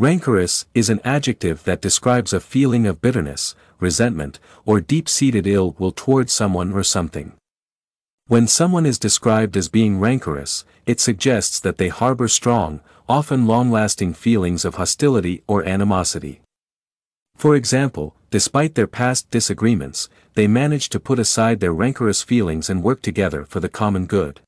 Rancorous is an adjective that describes a feeling of bitterness, resentment, or deep-seated ill will towards someone or something. When someone is described as being rancorous, it suggests that they harbor strong, often long-lasting feelings of hostility or animosity. For example, despite their past disagreements, they manage to put aside their rancorous feelings and work together for the common good.